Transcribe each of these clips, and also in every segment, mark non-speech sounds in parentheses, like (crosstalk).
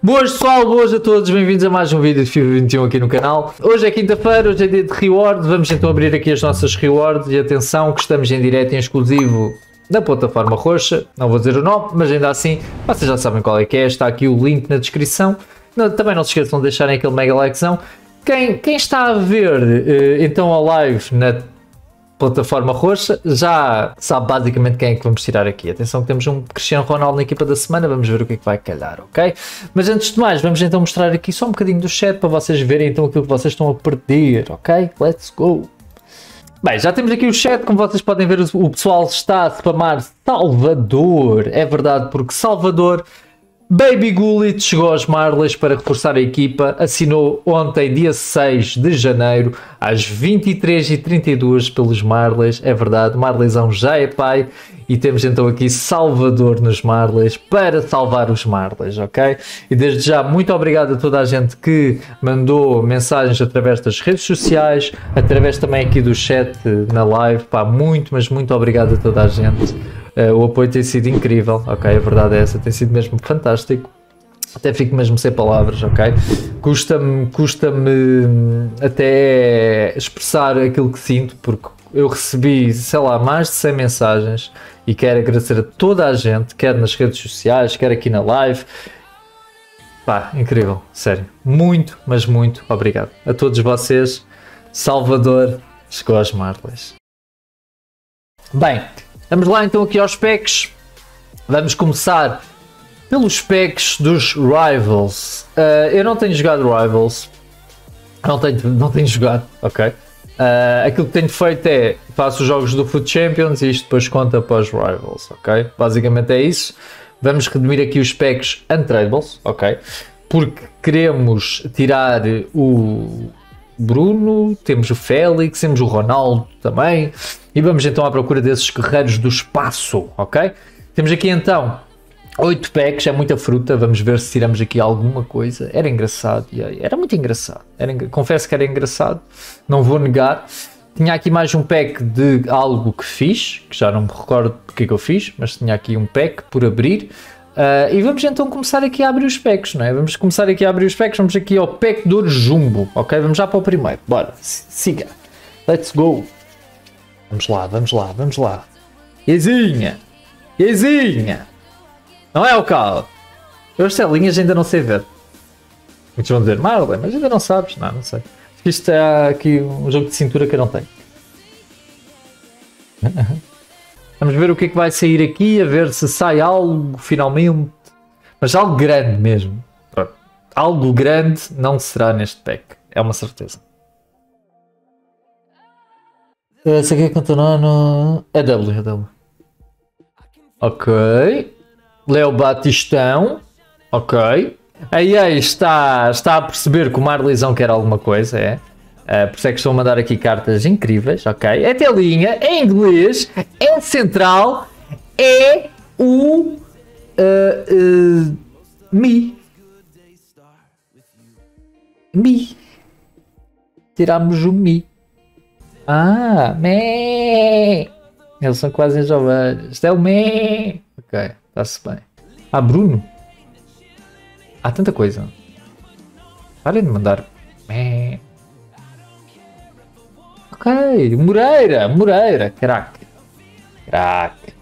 Boas pessoal, boas a todos, bem-vindos a mais um vídeo de FIFA 21 aqui no canal. Hoje é quinta-feira, hoje é dia de reward, vamos então abrir aqui as nossas rewards e atenção que estamos em direto em exclusivo na plataforma roxa, não vou dizer o nome, mas ainda assim vocês já sabem qual é que é, está aqui o link na descrição. Não, também não se esqueçam de deixarem aquele mega likezão. Quem, quem está a ver eh, então a live na plataforma roxa já sabe basicamente quem é que vamos tirar aqui. Atenção que temos um Cristiano Ronaldo na equipa da semana, vamos ver o que é que vai calhar, ok? Mas antes de mais, vamos então mostrar aqui só um bocadinho do chat para vocês verem então aquilo que vocês estão a perder, ok? Let's go! Bem, já temos aqui o chat, como vocês podem ver, o pessoal está a spamar Salvador. É verdade, porque Salvador Baby Gullit chegou aos Marleys para reforçar a equipa, assinou ontem, dia 6 de janeiro, às 23h32 pelos Marleys, é verdade, Marleyzão já é pai e temos então aqui Salvador nos Marleys para salvar os Marleys, ok? E desde já, muito obrigado a toda a gente que mandou mensagens através das redes sociais, através também aqui do chat na live, pá, muito, mas muito obrigado a toda a gente. Uh, o apoio tem sido incrível, ok? A verdade é essa, tem sido mesmo fantástico. Até fico mesmo sem palavras, ok? Custa-me custa até expressar aquilo que sinto, porque eu recebi, sei lá, mais de 100 mensagens e quero agradecer a toda a gente, quer nas redes sociais, quer aqui na live. Pá, incrível, sério. Muito, mas muito obrigado a todos vocês. Salvador chegou às Marleys. Bem, Vamos lá então aqui aos packs. Vamos começar pelos packs dos Rivals. Uh, eu não tenho jogado Rivals. Não tenho, não tenho jogado, ok? Uh, aquilo que tenho feito é faço os jogos do Foot Champions e isto depois conta para os Rivals, ok? Basicamente é isso. Vamos redimir aqui os packs Untradables, ok? Porque queremos tirar o Bruno, temos o Félix, temos o Ronaldo também. E vamos então à procura desses guerreiros do espaço, ok? Temos aqui então 8 packs, é muita fruta, vamos ver se tiramos aqui alguma coisa. Era engraçado, era muito engraçado. Era, confesso que era engraçado, não vou negar. Tinha aqui mais um pack de algo que fiz, que já não me recordo porque é que eu fiz, mas tinha aqui um pack por abrir. Uh, e vamos então começar aqui a abrir os packs, não é? Vamos começar aqui a abrir os packs, vamos aqui ao pack do Jumbo, ok? Vamos já para o primeiro, bora, siga. Let's go. Vamos lá, vamos lá, vamos lá. Ezinha! Ezinha! Não é o cal? Eu as telinhas ainda não sei ver. Muitos vão dizer, Marlon, mas ainda não sabes. Não, não sei. Isto é aqui um jogo de cintura que eu não tenho. (laughs) Vamos ver o que é que vai sair aqui, a ver se sai algo finalmente. Mas algo grande mesmo. Algo grande não será neste pack. É uma certeza. Essa aqui é continuar no. É W, é W. Ok. Léo Batistão. Ok. A EA está, está a perceber que o Marlizão quer alguma coisa, é. Uh, por isso é que estou a mandar aqui cartas incríveis, ok? É telinha, é inglês, é central, é o uh, uh, Mi. Mi. Tiramos o Mi. Ah, me. Eles são quase jovens. Isto é o me. Ok, está-se bem. Ah, Bruno. Há tanta coisa. Parem de mandar. Ok, Moreira, Moreira, crack. Crack.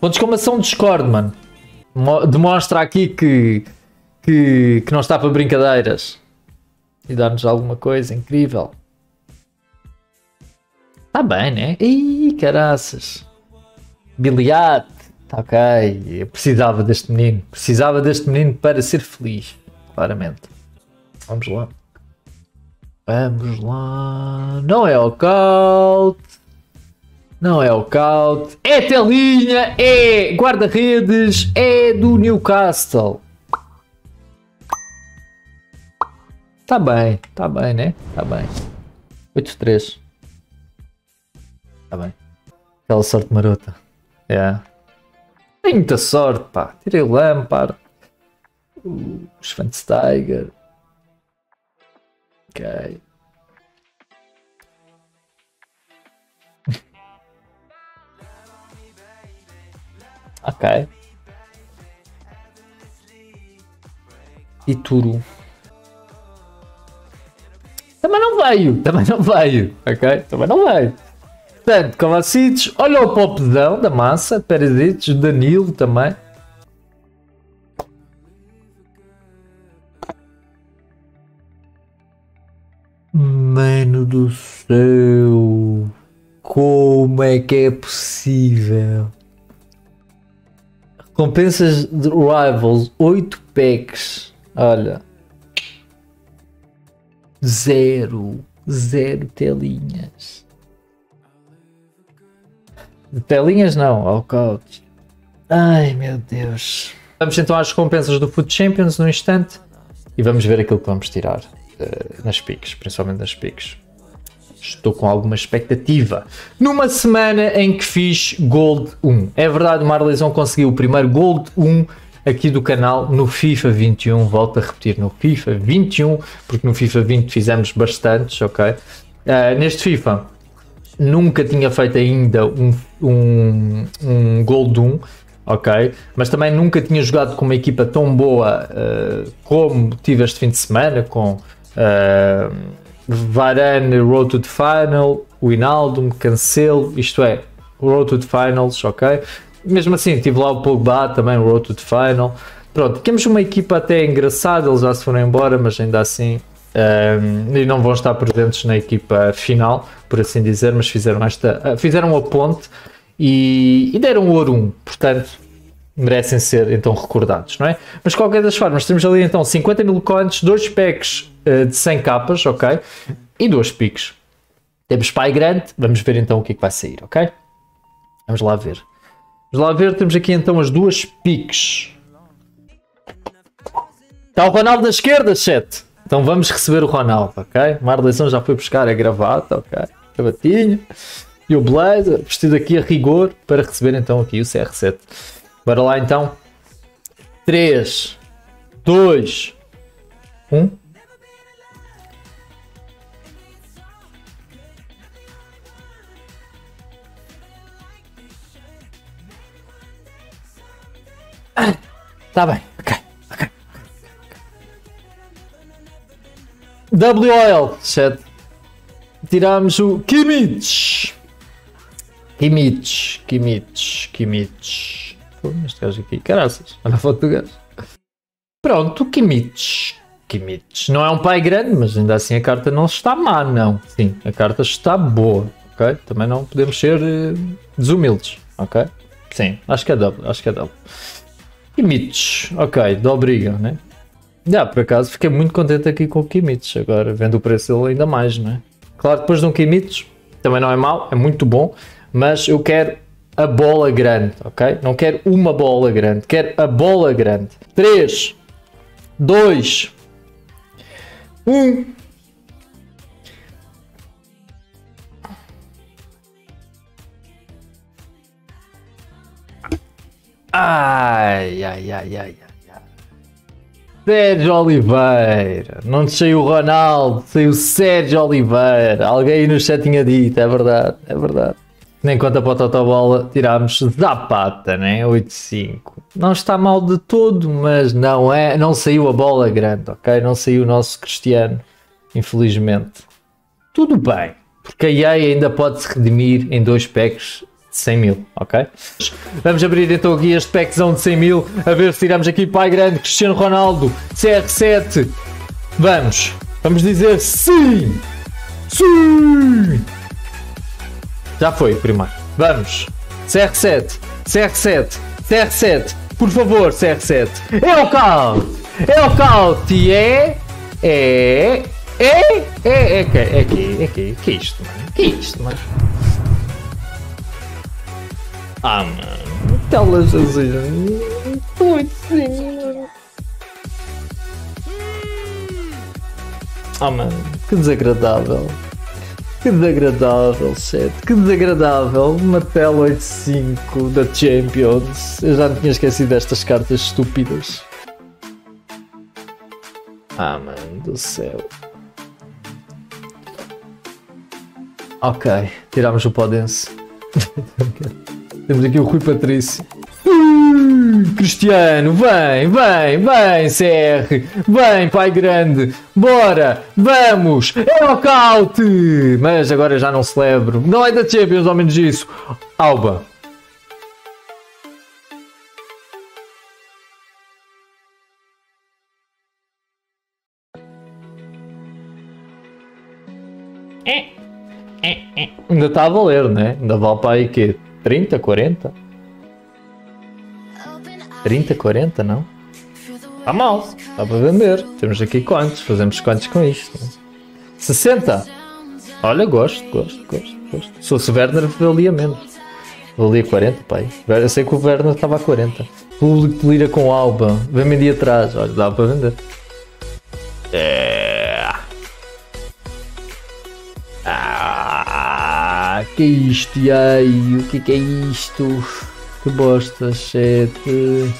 Ponto de exclamação Discord, mano. Demonstra aqui que, que, que não está para brincadeiras. E dar-nos alguma coisa incrível. Tá bem, né? Ih, caraças. Biliate. Tá ok. Eu precisava deste menino. Precisava deste menino para ser feliz. Claramente. Vamos lá. Vamos lá. Não é o Caut. Não é o Caut. É telinha. É guarda-redes. É do Newcastle. Tá bem. Tá bem, né? Tá bem. 8-3. Tá bem. Aquela sorte marota. É. Yeah. Tem muita sorte, pá. Tirei o Lampard. O Schweinsteiger. Ok. ok. e Turu. Também não veio, também não veio, ok? Também não veio. Portanto, Kovacic, olha o popzão da massa, Perisic, Danilo também. Mano do céu, como é que é possível? Recompensas de Rivals, 8 packs. Olha. Zero. Zero telinhas. Telinhas não, walkout. Ai meu Deus. Vamos então às recompensas do Foot Champions no instante e vamos ver aquilo que vamos tirar uh, nas piques, principalmente nas piques. Estou com alguma expectativa. Numa semana em que fiz Gold 1. É verdade, o Marlison conseguiu o primeiro Gold 1 aqui do canal no FIFA 21. Volto a repetir, no FIFA 21, porque no FIFA 20 fizemos bastantes, ok? Uh, neste FIFA nunca tinha feito ainda um, um, um Gold 1, ok? Mas também nunca tinha jogado com uma equipa tão boa uh, como tive este fim de semana, com uh, Varane, Road to the Final, Winaldo, Cancelo, isto é, Road to the Finals, ok? Mesmo assim, tive lá o Pogba também, Road to the Final. Pronto, temos uma equipa até engraçada, eles já se foram embora, mas ainda assim um, eh, e não vão estar presentes na equipa final, por assim dizer, mas fizeram esta, eh, fizeram a ponte e, e deram o ouro 1, portanto merecem ser então recordados, não é? Mas qualquer das formas, temos ali então 50 mil coins, dois packs uh, de 100 capas, ok? E dois piques. Temos pai grande, vamos ver então o que é que vai sair, ok? Vamos lá ver. Vamos lá ver, temos aqui então as duas piques. Está o Ronaldo da esquerda, chat. Então vamos receber o Ronaldo, ok? Marleção já foi buscar a gravata, ok? Gravatinha. E o blazer, vestido aqui a rigor para receber então aqui o CR7. Bora lá então. 3, 2, 1. Tá bem, ok, ok. WOL, chat. Tiramos o Kimmich. Kimmich, Kimmich, Kimmich. Este gajo aqui, caraças, olha a foto do gajo. Pronto, Kimmich. Kimmich. Não é um pai grande, mas ainda assim a carta não está má, não. Sim, a carta está boa, ok? Também não podemos ser uh, desumildes, ok? Sim, acho que é double, acho que é double. Kimmich, ok, de obriga, né? Já, por acaso fiquei muito contente aqui com o Kimmich, agora vendo o preço dele ainda mais, né? Claro, depois de um Kimmich, também não é mau, é muito bom, mas eu quero a bola grande, ok? Não quero uma bola grande, quero a bola grande. 3, 2, 1. Ai, ai, ai, ai, ai. Sérgio Oliveira. Não te saiu o Ronaldo, saiu Sérgio Oliveira. Alguém no chat tinha dito, é verdade, é verdade. Nem conta para a Totobola, tirámos Zapata, né? 8-5. Não está mal de todo, mas não é, não saiu a bola grande, ok? Não saiu o nosso Cristiano, infelizmente. Tudo bem, porque a EA ainda pode se redimir em dois packs de 100 mil, ok? Vamos abrir então aqui este packzão de 100 mil, a ver se tiramos aqui Pai Grande, Cristiano Ronaldo, CR7. Vamos, vamos dizer sim! Sim! Já foi o primeiro. Vamos. CR7. CR7. CR7. Por favor, CR7. É o caute. É o. E é... É... É... É... É que... É que... É que... É isto, mano? Que é isto, mano? Ah, mano. Telas azuis. Sim, Ah, mano. Que desagradável. Que desagradável, chat. Que desagradável. Uma tela 8.5 da Champions. Eu já me tinha esquecido destas cartas estúpidas. Ah, mano do céu. Ok, tiramos o Podense. (laughs) Temos aqui o Rui Patrício. Cristiano, vem, vem, vem, CR, vem, pai grande, bora, vamos, é nocaute! Mas agora já não celebro, não é da Champions, ao menos isso. Alba. Ainda está a valer, né? Ainda vale para aí que 30, 40? 30, 40, não? Está mal, está para vender. Temos aqui quantos? Fazemos quantos com isto? 60? Olha, gosto, gosto, gosto, gosto. Se fosse Werner, valia menos. Valia 40, pai. Eu sei que o Werner estava a 40. Público de lira com Alba. Vem-me ali atrás. Olha, dá para vender. É. Ah, que é isto, e aí? O que é, que é isto? Que bosta, 7.